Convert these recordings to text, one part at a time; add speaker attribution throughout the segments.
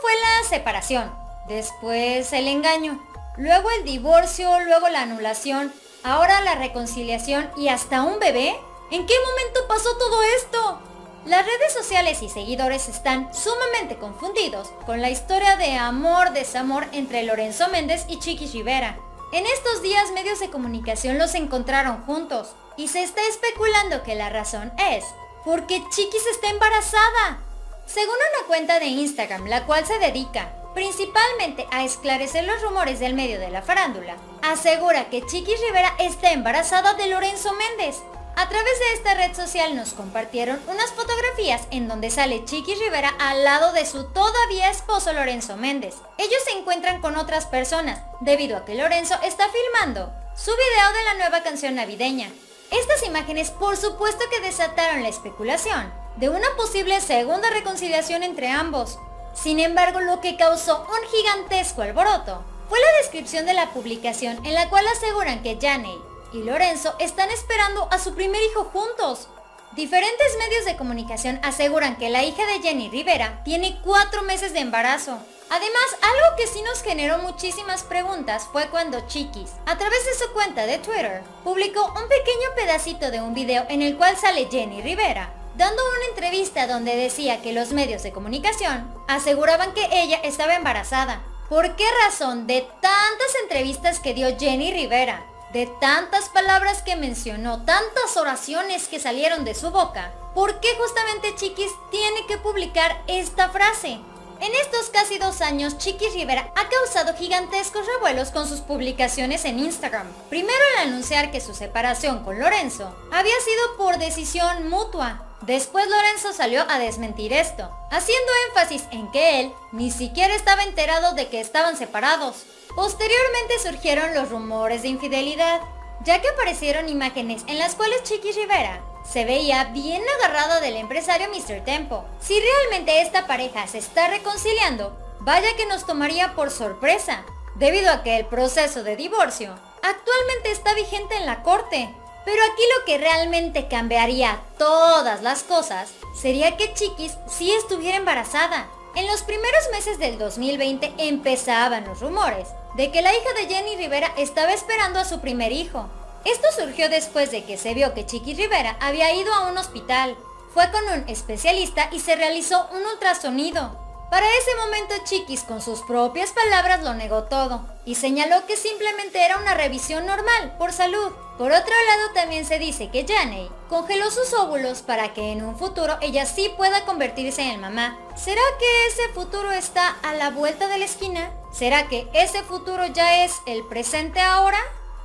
Speaker 1: fue la separación, después el engaño, luego el divorcio, luego la anulación, ahora la reconciliación y hasta un bebé. ¿En qué momento pasó todo esto? Las redes sociales y seguidores están sumamente confundidos con la historia de amor-desamor entre Lorenzo Méndez y Chiqui Rivera. En estos días medios de comunicación los encontraron juntos y se está especulando que la razón es porque Chiquis está embarazada. Según una cuenta de Instagram, la cual se dedica principalmente a esclarecer los rumores del medio de la farándula, asegura que Chiquis Rivera está embarazada de Lorenzo Méndez. A través de esta red social nos compartieron unas fotografías en donde sale Chiquis Rivera al lado de su todavía esposo Lorenzo Méndez. Ellos se encuentran con otras personas, debido a que Lorenzo está filmando su video de la nueva canción navideña. Estas imágenes por supuesto que desataron la especulación de una posible segunda reconciliación entre ambos. Sin embargo, lo que causó un gigantesco alboroto fue la descripción de la publicación en la cual aseguran que Janey y Lorenzo están esperando a su primer hijo juntos. Diferentes medios de comunicación aseguran que la hija de Jenny Rivera tiene cuatro meses de embarazo. Además, algo que sí nos generó muchísimas preguntas fue cuando Chiquis, a través de su cuenta de Twitter, publicó un pequeño pedacito de un video en el cual sale Jenny Rivera, dando una entrevista donde decía que los medios de comunicación aseguraban que ella estaba embarazada. ¿Por qué razón de tantas entrevistas que dio Jenny Rivera, de tantas palabras que mencionó, tantas oraciones que salieron de su boca, ¿por qué justamente Chiquis tiene que publicar esta frase? En estos casi dos años, Chiquis Rivera ha causado gigantescos revuelos con sus publicaciones en Instagram. Primero al anunciar que su separación con Lorenzo había sido por decisión mutua. Después Lorenzo salió a desmentir esto, haciendo énfasis en que él ni siquiera estaba enterado de que estaban separados. Posteriormente surgieron los rumores de infidelidad, ya que aparecieron imágenes en las cuales Chiquis Rivera se veía bien agarrado del empresario Mr. Tempo. Si realmente esta pareja se está reconciliando, vaya que nos tomaría por sorpresa, debido a que el proceso de divorcio actualmente está vigente en la corte. Pero aquí lo que realmente cambiaría todas las cosas sería que Chiquis sí estuviera embarazada. En los primeros meses del 2020 empezaban los rumores de que la hija de Jenny Rivera estaba esperando a su primer hijo, esto surgió después de que se vio que Chiqui Rivera había ido a un hospital. Fue con un especialista y se realizó un ultrasonido. Para ese momento Chiquis con sus propias palabras lo negó todo y señaló que simplemente era una revisión normal, por salud. Por otro lado también se dice que Janey congeló sus óvulos para que en un futuro ella sí pueda convertirse en mamá. ¿Será que ese futuro está a la vuelta de la esquina? ¿Será que ese futuro ya es el presente ahora?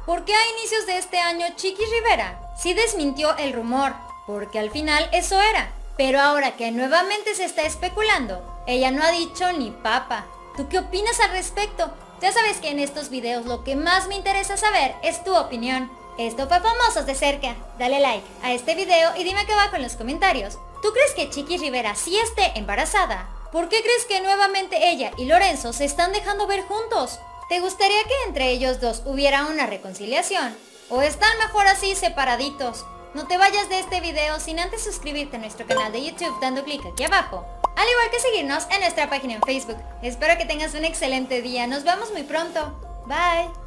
Speaker 1: Porque a inicios de este año Chiqui Rivera sí desmintió el rumor, porque al final eso era. Pero ahora que nuevamente se está especulando, ella no ha dicho ni papa. ¿Tú qué opinas al respecto? Ya sabes que en estos videos lo que más me interesa saber es tu opinión. Esto fue Famosos de Cerca. Dale like a este video y dime acá abajo en los comentarios. ¿Tú crees que Chiqui Rivera sí esté embarazada? ¿Por qué crees que nuevamente ella y Lorenzo se están dejando ver juntos? ¿Te gustaría que entre ellos dos hubiera una reconciliación? ¿O están mejor así separaditos? No te vayas de este video sin antes suscribirte a nuestro canal de YouTube dando clic aquí abajo. Al igual que seguirnos en nuestra página en Facebook. Espero que tengas un excelente día. Nos vemos muy pronto. Bye.